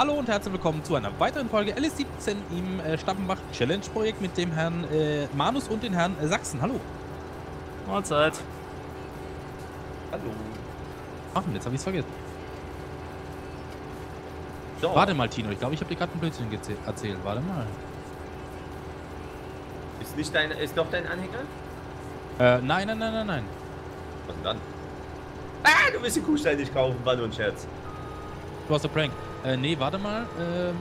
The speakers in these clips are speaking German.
Hallo und herzlich willkommen zu einer weiteren Folge LS17 im äh, Stappenbach Challenge Projekt mit dem Herrn äh, Manus und den Herrn äh, Sachsen. Hallo. Mahlzeit. Hallo. Ach, jetzt habe ich es vergessen. So. Warte mal, Tino, ich glaube, ich habe dir gerade ein Blödsinn erzählt. Warte mal. Ist nicht dein, ist doch dein Anhänger? Äh, nein, nein, nein, nein, nein. Was denn dann? Ah, du willst den Kuhstall nicht kaufen, war nur ein Scherz. Du hast der Prank. Äh, nee, warte mal. Ähm,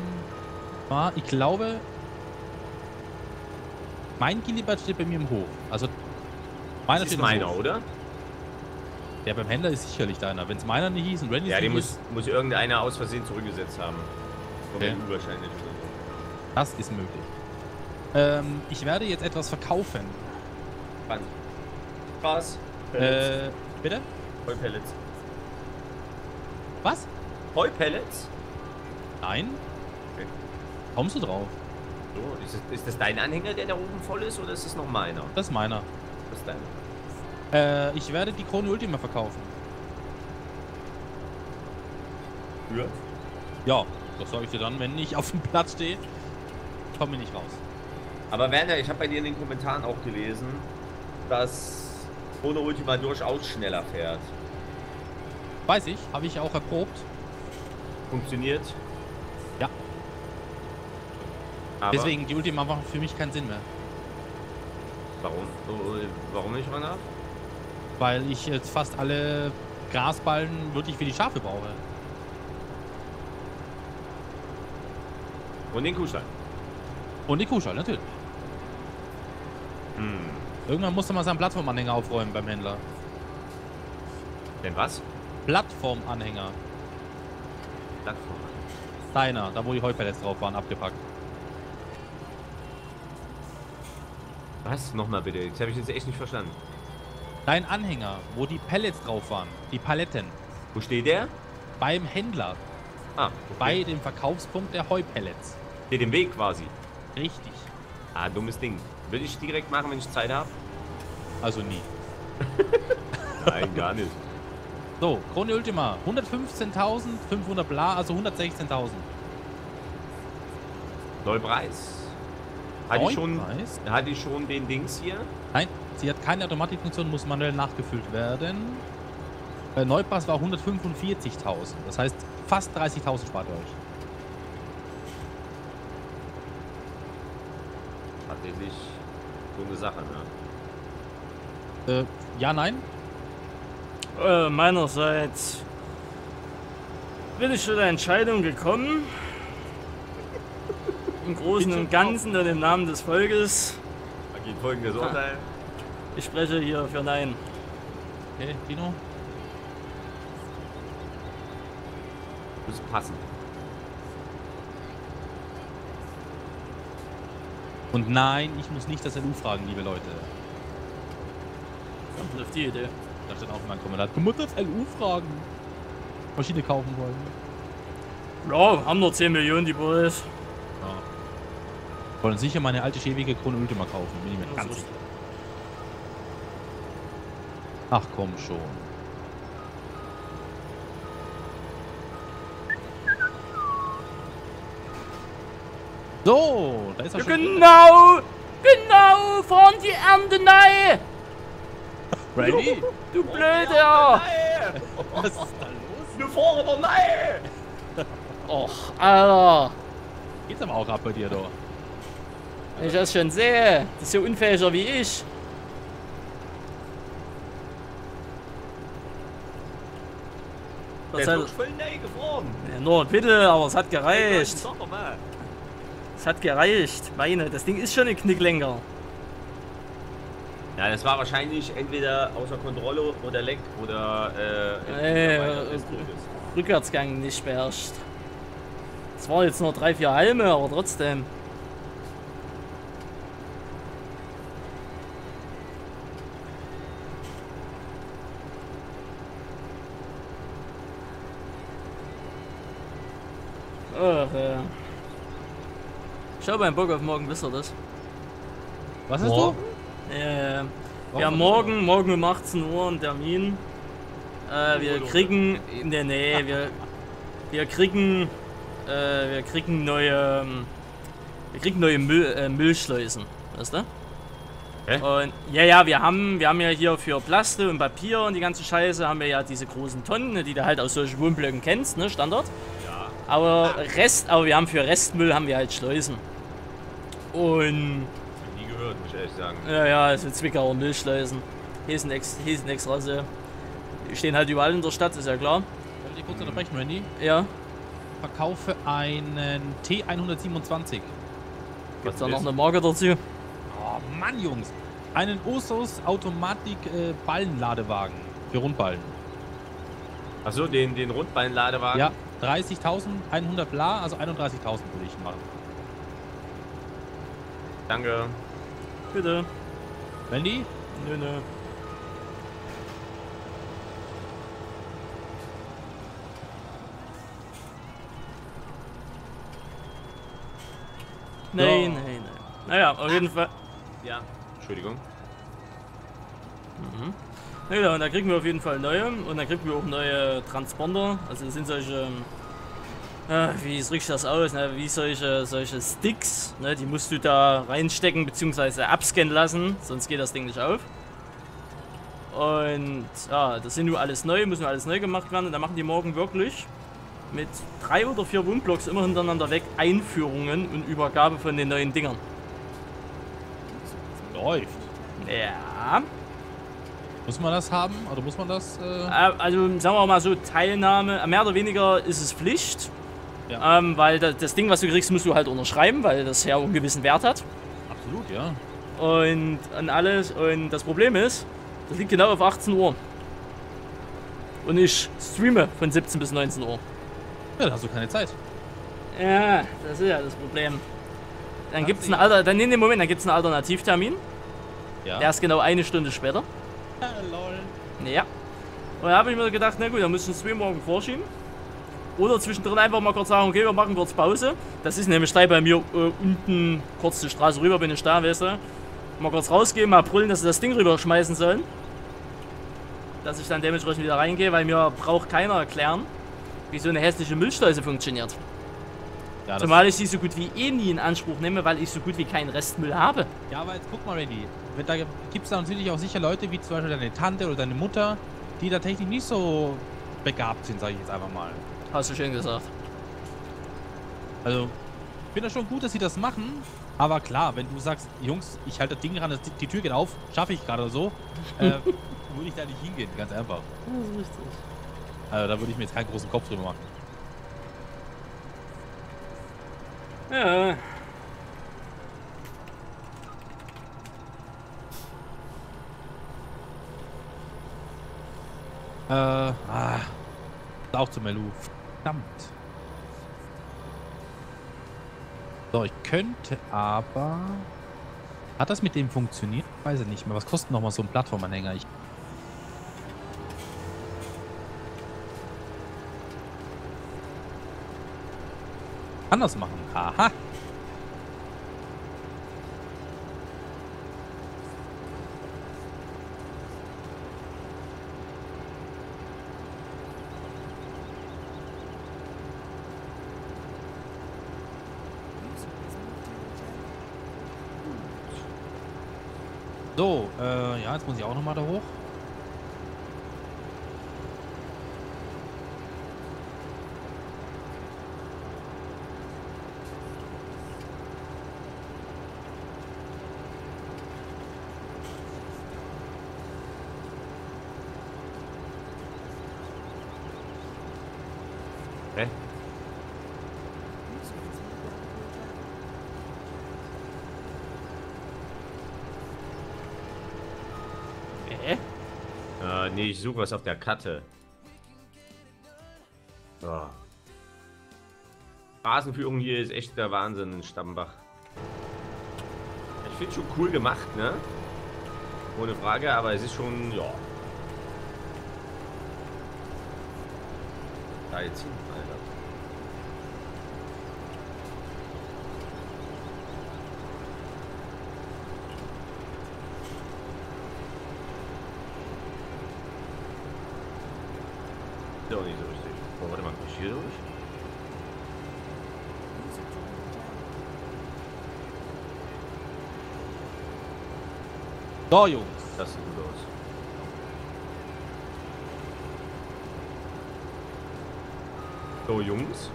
war, ich glaube, mein Gilibert steht bei mir im Hof. Also, meiner Das ist meiner, oder? Der beim Händler ist sicherlich deiner. Wenn es meiner nicht hieß und Randy Ja, den muss, muss irgendeiner aus Versehen zurückgesetzt haben. Von Okay. oder so. das ist möglich. Ähm, ich werde jetzt etwas verkaufen. Wann? Spaß. Pellets. Äh, bitte? Heupellets. Was? Heupellets? Nein? Okay. Kommst du drauf? So, ist das, ist das dein Anhänger, der da oben voll ist, oder ist das noch meiner? Das ist meiner. Das ist deiner. Äh, ich werde die Krone Ultima verkaufen. Für? Ja, das sage ich dir dann, wenn ich auf dem Platz stehe. Komme ich nicht raus. Aber Werner, ich habe bei dir in den Kommentaren auch gelesen, dass ohne Ultima durchaus schneller fährt. Weiß ich, habe ich auch erprobt. Funktioniert? Ja. Aber Deswegen, die Ultima macht für mich keinen Sinn mehr. Warum? Warum nicht, Werner? Weil ich jetzt fast alle Grasballen wirklich für die Schafe brauche. Und den Kuhstall. Und die Kuhschall, natürlich. Hm. Irgendwann musste man seinen Plattformanhänger aufräumen beim Händler. Denn was? Plattformanhänger. Plattform. Deiner, da wo die Heupellets drauf waren, abgepackt. Was? Nochmal bitte. Jetzt habe ich jetzt echt nicht verstanden. Dein Anhänger, wo die Pellets drauf waren, die Paletten, Wo steht der? beim Händler, Ah, bei dem Verkaufspunkt der Heupellets. Steht im Weg quasi. Richtig. Ah, dummes Ding. Will ich direkt machen, wenn ich Zeit habe? Also nie. Nein, gar nicht. So, Krone Ultima, 115.500 bla, also 116.000. Neupreis. Hatte ich schon, schon den Dings hier? Nein, sie hat keine Automatikfunktion, muss manuell nachgefüllt werden. Äh, Neupreis war 145.000. Das heißt, fast 30.000 spart ihr euch. Tatsächlich so eine Sache, ne? Äh, ja, nein? Äh, meinerseits bin ich zu der Entscheidung gekommen, im Großen und Ganzen und im Namen des Volkes, Da geht folgendes Urteil. ich spreche hier für Nein. Okay, Dino? Muss passen. Und nein, ich muss nicht das LU fragen, liebe Leute. Kommt auf die Idee. Da steht auch immer ein Kommentar. Du musst das LU fragen. Maschine kaufen wollen. Ja, haben nur 10 Millionen, die Boys. Ja. Wollen sicher meine alte schäbige Krone Ultima kaufen, bin ich mir ganz sicher. Ach komm schon. So, da ist er Ja, schon. genau! Genau! Fahren die Ernte nein! Ready? Du Blöder! Nein! Was ist da los? Fahren aber nein! Och, Alter! Geht's aber auch ab bei dir, doch. Wenn ich das schon sehe, das ist so unfähiger wie ich. Der Das ist hat, doch voll neu gefahren. ja, nur bitte, aber es hat gereicht. Es hat gereicht. Meine, das Ding ist schon ein Knicklenker. Ja, das war wahrscheinlich entweder außer Kontrolle oder Leck oder äh, äh, Todes. Rückwärtsgang nicht beherrscht. Es waren jetzt nur drei, vier Halme, aber trotzdem. Ach, ja. Ich habe einen Bock auf morgen, wisst ihr das? Was hast Morgen? Äh, ja, morgen, morgen um 18 Uhr ein Termin. Äh, wir kriegen, in der Nähe, wir, wir kriegen äh, wir kriegen neue, ähm, wir kriegen neue Müll, äh, Müllschleusen, weißt du? Hä? Und ja, ja, wir haben, wir haben ja hier für Plaste und Papier und die ganze Scheiße haben wir ja diese großen Tonnen, ne, die du halt aus solchen Wohnblöcken kennst, ne, Standard. Ja. Aber Rest, aber wir haben für Restmüll haben wir halt Schleusen. Und gehört, muss ich ehrlich sagen. ja, ja, also Zwickauer Müllschleusen. Hier sind, ex, hier sind extra so. Die stehen halt überall in der Stadt, ist ja klar. Darf ich dich kurz unterbrechen, Randy? Ja. Verkaufe einen T127. Gibt's da noch eine Marke dazu? Oh Mann, Jungs. Einen Osos Automatik äh, Ballenladewagen für Rundballen. Achso, den, den Rundballenladewagen? Ja, 30.100 bla, also 31.000 würde ich machen. Danke. Bitte. Randy? Nö, nö. Nein, nein, nein. Naja, auf jeden Fall. Ja. Entschuldigung. Mhm. Naja, und da kriegen wir auf jeden Fall neue. Und dann kriegen wir auch neue Transponder. Also das sind solche. Äh, wie riecht das aus? Ne? Wie solche, solche Sticks. Ne? Die musst du da reinstecken bzw. abscannen lassen, sonst geht das Ding nicht auf. Und ja, das sind nur alles neu, muss nur alles neu gemacht werden. Und dann machen die morgen wirklich mit drei oder vier Wohnblocks immer hintereinander weg Einführungen und Übergabe von den neuen Dingern. Läuft. Ja. Muss man das haben? Oder muss man das? Äh, Äh, Also sagen wir mal so, Teilnahme, mehr oder weniger ist es Pflicht. Ja. Ähm, weil da, das Ding, was du kriegst, musst du halt unterschreiben, weil das ja auch einen gewissen Wert hat. absolut, ja. Und, und alles. Und das Problem ist, das liegt genau auf 18 Uhr. Und ich streame von 17 bis 19 Uhr. Ja, dann hast du keine Zeit. Ja, das ist ja das Problem. Dann gibt es einen Alter, dann in dem Moment, dann gibt es einen Alternativtermin. Ja. Der ist genau eine Stunde später. Ja, lol. Ja. Und da habe ich mir gedacht, na gut, dann muss ich den Stream morgen vorschieben. Oder zwischendrin einfach mal kurz sagen, okay, wir machen kurz Pause. Das ist nämlich gleich bei mir äh, unten kurz die Straße rüber, bin ich da, weißt du. Mal kurz rausgehen, mal brüllen, dass sie das Ding rüberschmeißen sollen. Dass ich dann dementsprechend wieder reingehe, weil mir braucht keiner erklären, wie so eine hässliche Müllschleuse funktioniert. Ja, Zumal ich sie so gut wie eh nie in Anspruch nehme, weil ich so gut wie keinen Restmüll habe. ja, aber jetzt guck mal, Randy. Da gibt es da natürlich auch sicher Leute, wie zum Beispiel deine Tante oder deine Mutter, die da technisch nicht so begabt sind, sage ich jetzt einfach mal. Hast du schön gesagt. Also, ich finde das schon gut, dass sie das machen. Aber klar, wenn du sagst, Jungs, ich halte das Ding ran, das- die Tür geht auf, schaffe ich gerade so, äh, würde ich da nicht hingehen, ganz einfach. Das ist richtig. Also, da würde ich mir jetzt keinen großen Kopf drüber machen. Ja. Äh, ah, auch zu Melu. Verdammt. So, ich könnte aber... Hat das mit dem funktioniert? Weiß ich nicht mehr. Was kostet nochmal so ein Plattformanhänger? Ich das machen. Aha. So, äh, ja, jetzt muss ich auch nochmal da hoch. Hä? Äh? Äh, nee, ich suche was auf der Karte. So. Straßenführung hier ist echt der Wahnsinn in Stammbach. Ich finde schon cool gemacht, ne? Ohne Frage, aber es ist schon, ja. Da jetzt hin, Alter. Ist auch nicht so richtig. Oh, warte mal, kann ich hier durch? So, Jungs. Das sieht gut aus. So, Jungs.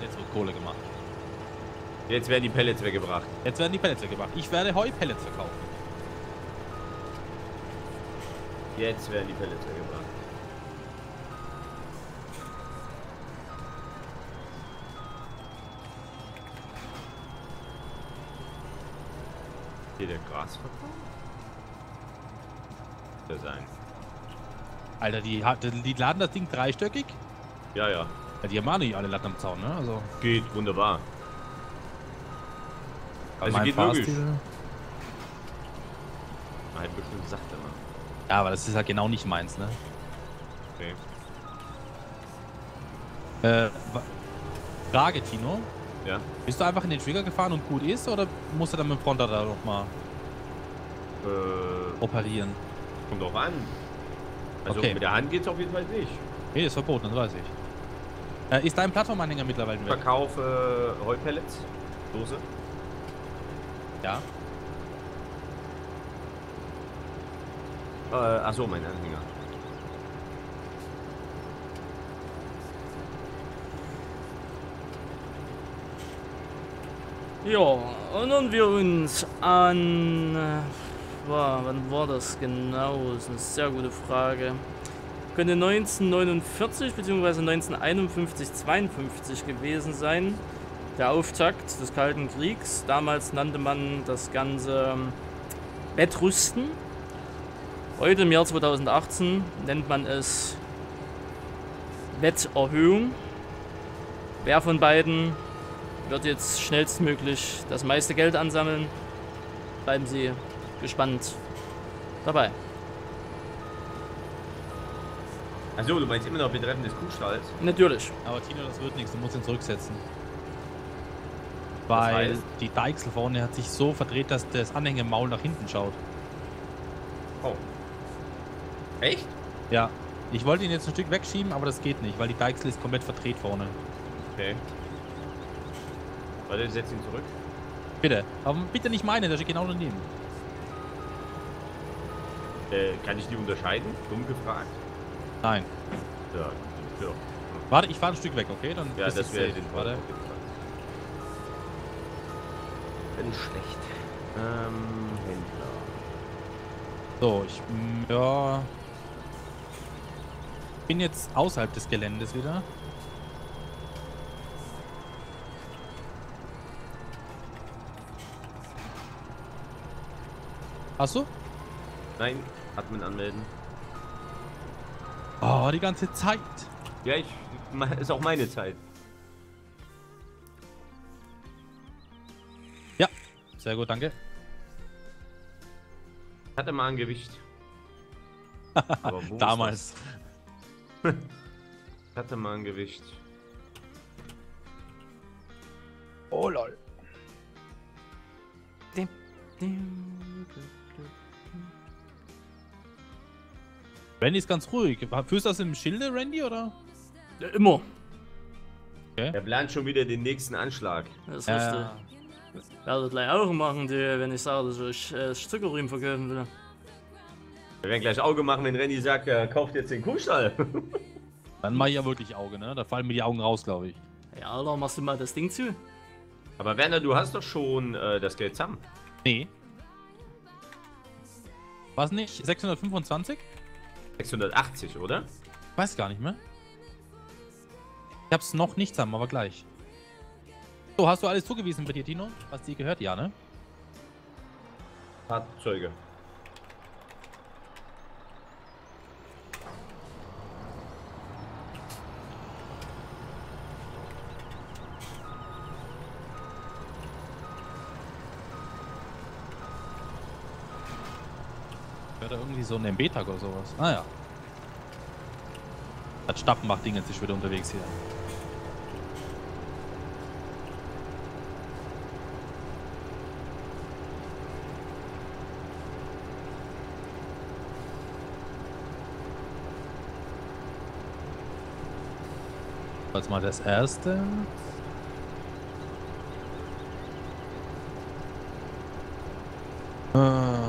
Jetzt wird Kohle gemacht. Jetzt werden die Pellets weggebracht. Jetzt werden die Pellets weggebracht. Ich werde Heupellets verkaufen. Jetzt werden die Pellets weggebracht. Hier der Grasverkauf? Der sein. Alter, die, hat- die laden das Ding dreistöckig. Ja, ja. Ja, die haben auch nicht alle Latten am Zaun, ne? Also, Geht wunderbar. bei Also geht. Fahrstil- Halt bestimmt sagt er mal. Ja, aber das ist halt genau nicht meins, ne? Okay. Äh, Frage, Tino. Ja. Bist du einfach in den Trigger gefahren und gut ist oder musst du dann mit dem Fronter da nochmal Äh, operieren? kommt drauf an. Also Okay. mit der Hand geht's auf jeden Fall nicht. Nee, ist verboten, das weiß ich. Äh, ist dein Plattformanhänger mittlerweile Ich weg? verkaufe Heupellets. Dose. Ja. Äh, achso, mein Anhänger. Ja, erinnern wir uns an. äh, wann war das genau? Das ist eine sehr gute Frage. Könnte 1949 bzw. 1951, 52 gewesen sein. Der Auftakt des Kalten Kriegs. Damals nannte man das Ganze ähm, Wettrüsten. Heute im Jahr 2018 nennt man es Wetterhöhung. Wer von beiden wird jetzt schnellstmöglich das meiste Geld ansammeln. Bleiben Sie gespannt dabei. Achso, du meinst immer noch betreffend des Kuhstalls? Natürlich. Aber Tino, das wird nichts, du musst ihn zurücksetzen. Weil heißt? die Deichsel vorne hat sich so verdreht, dass das Anhängemaul nach hinten schaut. Oh. Echt? Ja. Ich wollte ihn jetzt ein Stück wegschieben, aber das geht nicht, weil die Deichsel ist komplett verdreht vorne. Okay. Warte, setz ihn zurück. Bitte. Aber bitte nicht meine, der steht genau daneben. Äh, kann ich die unterscheiden? Dumm gefragt. Nein. Ja. ja. Warte, ich fahre ein Stück weg, okay? Dann Ja, bist du das wäre den Warte. Wäre nicht schlecht. Ähm, Händler. So, ich. Ja. Bin jetzt außerhalb des Geländes wieder. Hast du? Nein, Admin anmelden. Oh, die ganze Zeit. Ja, ich. Ist auch meine Zeit. Ja. Sehr gut, danke. Hatte mal ein Gewicht. Aber Damals. das? Hatte mal ein Gewicht. Oh lol. Randy ist ganz ruhig. Fühlst du das im Schilde, Randy, oder? Ja, immer. Er plant schon wieder den nächsten Anschlag. Das Ja, richtig. ja. Werde gleich auch machen, die, wenn ich sage, dass ich äh, Zuckerriemen verkaufen will. Wir werden gleich Auge machen, wenn Randy sagt, er kauft jetzt den Kuhstall. Dann mach ich ja wirklich Auge, ne? Da fallen mir die Augen raus, glaube ich. Ja, Alter, machst du mal das Ding zu? Aber Werner, du hast doch schon äh, das Geld zusammen. Nee. Was nicht? 625? 680, oder? Weiß gar nicht mehr. Ich hab's noch nicht zusammen, aber gleich. So, hast du alles zugewiesen bei dir, Tino? Hast du die gehört? Ja, ne? Fahrzeuge. Irgendwie so ein MB-Tag oder sowas? Ah ja. Das Stappenbach-Ding jetzt ist wieder unterwegs hier. Jetzt mal das erste. Ah,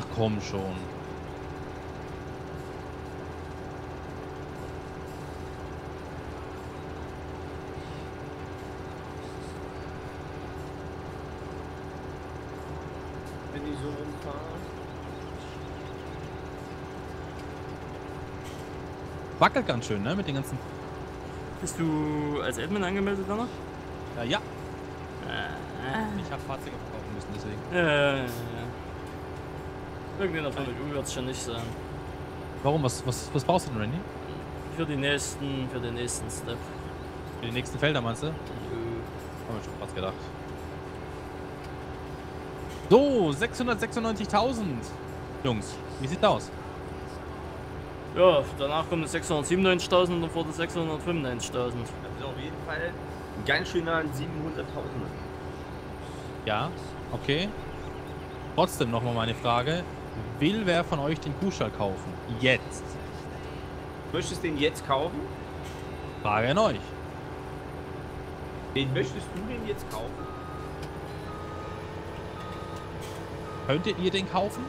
Ach komm schon. Wenn ich so rumfahre. Wackelt ganz schön, ne? Mit den ganzen. Bist du als Admin angemeldet, Werner? Ja, ja. Ich habe Fahrzeuge verkaufen müssen, deswegen. Äh, Irgendeiner von euch wird es schon nicht sein. Warum? Was, was, was brauchst du denn, Randy? Für die nächsten, für den nächsten Step. Für die nächsten Felder meinst du? Äh, Haben wir schon fast gedacht. So, 696.000. Jungs, wie sieht's aus? Ja, danach kommen die 697.000 und davor die 695.000. Das ist auf jeden Fall ein ganz schöner 700.000. Ja, okay. Trotzdem nochmal meine Frage. Will wer von euch den Kuhstall kaufen? Jetzt. Möchtest du den jetzt kaufen? Frage an euch. Den möchtest du den jetzt kaufen? Könntet ihr den kaufen?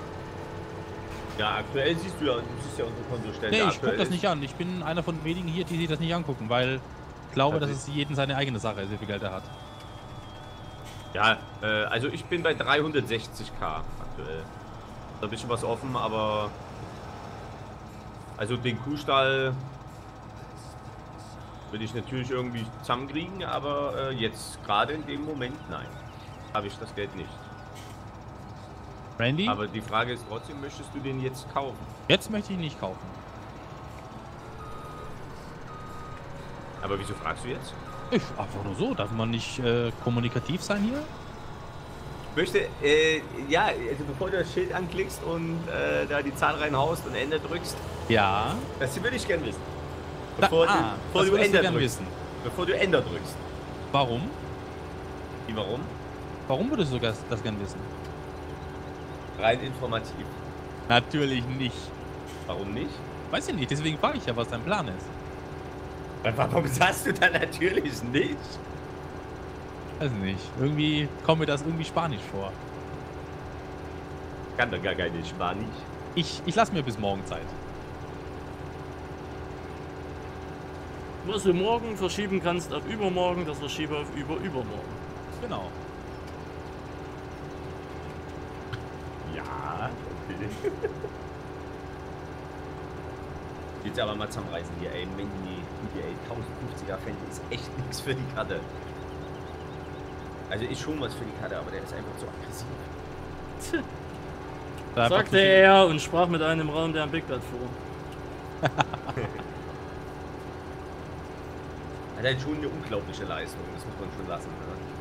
Ja, aktuell siehst du ja, du siehst ja unsere Kontostände. Nee, ich gucke das nicht an. Ich bin einer von wenigen hier, die sich das nicht angucken, weil ich glaube, Ja, dass es jeden seine eigene Sache ist, wie viel Geld er hat. Ja, äh, also ich bin bei 360k aktuell. Da ein bisschen was offen, aber. Also den Kuhstall will ich natürlich irgendwie zusammenkriegen, aber äh, jetzt gerade in dem Moment nein. Habe ich das Geld nicht. Randy? Aber die Frage ist trotzdem, möchtest du den jetzt kaufen? Jetzt möchte ich ihn nicht kaufen. Aber wieso fragst du jetzt? Ich, einfach nur so. Darf man nicht äh, kommunikativ sein hier? Möchte, äh, ja, also bevor du das Schild anklickst und äh, da die Zahl reinhaust und Ende drückst, Ja. das würde ich gern wissen. Da, Bevor du, ah, bevor du gern drückst. wissen. Bevor du Enter drückst. Warum? Wie, warum? Warum würdest du das, das gern wissen? Rein informativ. Natürlich nicht. Warum nicht? Weiß ich nicht, deswegen frage ich ja, was dein Plan ist. Warum sagst du dann natürlich nicht? Weiß nicht. Irgendwie kommt mir das irgendwie spanisch vor. Kann doch gar keine Spanisch. Ich, ich lasse mir bis morgen Zeit. Was du morgen verschieben kannst auf übermorgen, das verschiebe auf überübermorgen. Genau. Ja, okay. Jetzt aber mal zusammenreißen hier, ey. Mann, die, die ey, 1050er Fan ist echt nichts für die Karte. Also ist schon was für die Karte, aber der ist einfach zu aggressiv. Zu Sagte er und sprach mit einem im Raum, der am Big Bad fuhr. Hat halt schon eine unglaubliche Leistung, das muss man schon lassen. Ne?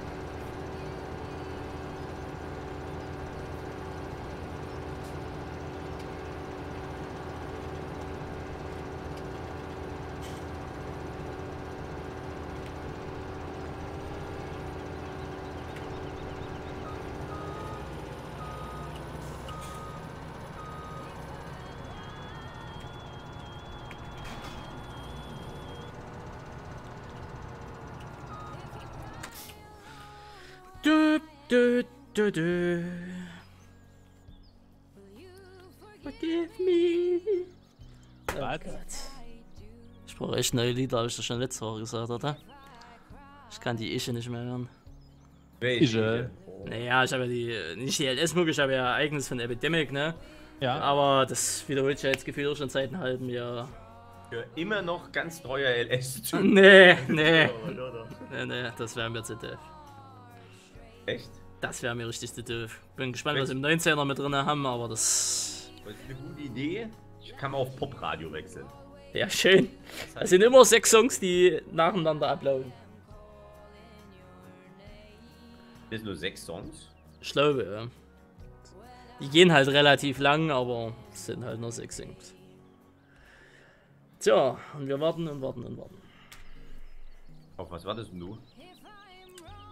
Dö, dö, dö. Forgive me. Oh? Gott. Ich brauche echt neue Lieder, habe ich das schon letzte Woche gesagt, oder? Ich kann die Ische nicht mehr hören. Ische. Naja, ich habe ja die, nicht die LS-Mucke, ich habe ja eigenes von Epidemic, ne? Ja. Aber das wiederholt sich ja jetzt gefühlt schon seit einem halben Jahr. Für immer noch ganz treuer LS-Typ. Nee, nee. Nee, nee, das wäre mir zu doof. Echt? Das wäre mir richtig zu doof. Bin gespannt, was sie im 19er mit drin haben, aber das. Das ist eine gute Idee. Ich kann mal auf Popradio wechseln. Ja, schön. Das sind immer sechs Songs, die nacheinander ablaufen. Das sind nur sechs Songs. Ich glaube, ja. Die gehen halt relativ lang, aber es sind halt nur sechs Songs. Tja, und wir warten und warten und warten. Auf was wartest denn du?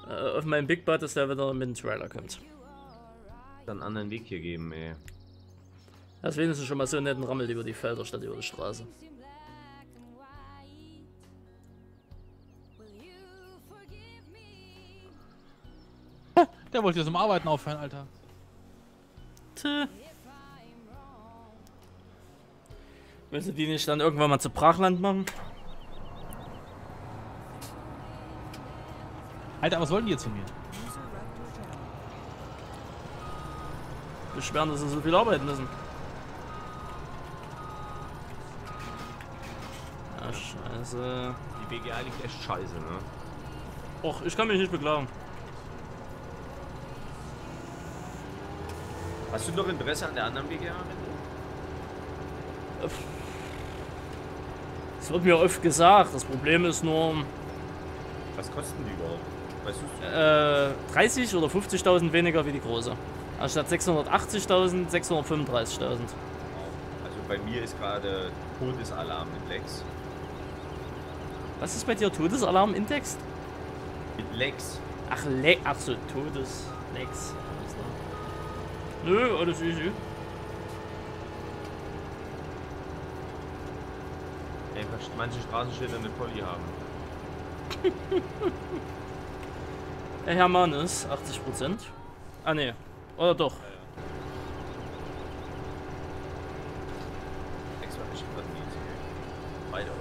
Äh, auf meinen Big Bud, dass der wieder mit dem Trailer kommt. Dann einen anderen Weg hier geben, ey. Das ist wenigstens schon mal so einen netten Rammel über die Felder statt über die Straße. Der wollte jetzt zum Arbeiten aufhören, Alter. Tö. Willst du die nicht dann irgendwann mal zu Brachland machen? Alter, was wollen die jetzt von mir? Beschweren, dass sie so viel arbeiten müssen. Ja, scheiße. Die BGA liegt echt scheiße, ne? Och, ich kann mich nicht beklagen. Hast du noch Interesse an der anderen BGA? Es wird mir oft gesagt. Das Problem ist nur, Was kosten die überhaupt? Äh, 30 oder 50.000 weniger wie die große. Anstatt 680.000, 635.000. Also bei mir ist gerade Todesalarm mit Lex. Was ist bei dir Todesalarm-Index? Mit Lex. Ach, Le Ach so, Todes... Lex. Nö, alles easy. Einfach manche Straßenschilder eine Polly haben. Der Hermann ist 80%. Ah, ne. Oder doch. Beide, oder?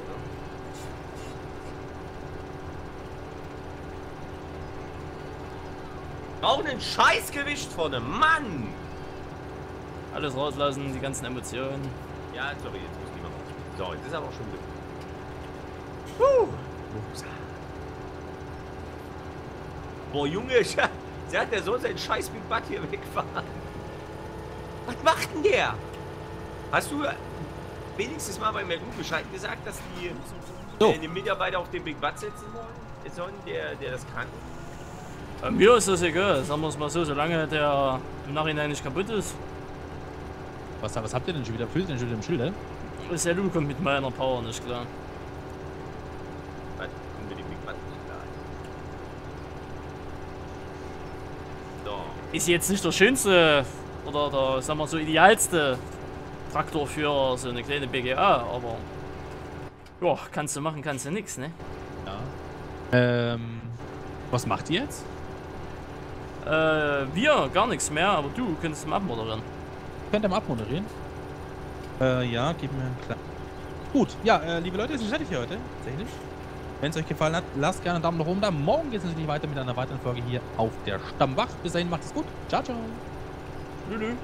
Brauchen ein Scheißgewicht vorne, Mann! Alles rauslassen, die ganzen Emotionen. Ja, sorry, jetzt muss ich mal raus. So, jetzt ist aber auch schon gut. Puh. Boah, Junge, der hat der soll seinen scheiß Big Butt hier wegfahren. Was macht denn der? Hast du wenigstens mal bei Meldu Bescheid gesagt, dass die So. äh, den Mitarbeiter auf den Big Butt setzen wollen? Sollen, der, der das kann? Bei mir ist das egal, sagen wir es mal so, solange der im Nachhinein nicht kaputt ist. Was, was habt ihr denn schon wieder? Fühlt ihr denn schon wieder im Schilde? Ist ja du kommt mit meiner Power nicht klar. Was? Kommen wir den Big Butt nicht klar? So. Ist jetzt nicht der schönste oder der, sagen wir so, idealste Traktor für so eine kleine BGA, aber ja, kannst du machen, kannst du nix, ne? Ja. Ähm, was macht ihr jetzt? Äh, wir gar nichts mehr, aber du könntest mal abmoderieren. Könnt ihr mal abmoderieren? Äh, ja, gib mir einen kleinen... Gut, ja, äh, liebe Leute, ist es fertig für heute, tatsächlich. Wenn es euch gefallen hat, lasst gerne einen Daumen nach oben da. Morgen geht es natürlich weiter mit einer weiteren Folge hier auf der Stammwach. Bis dahin, macht es gut. Ciao, ciao. Lülü.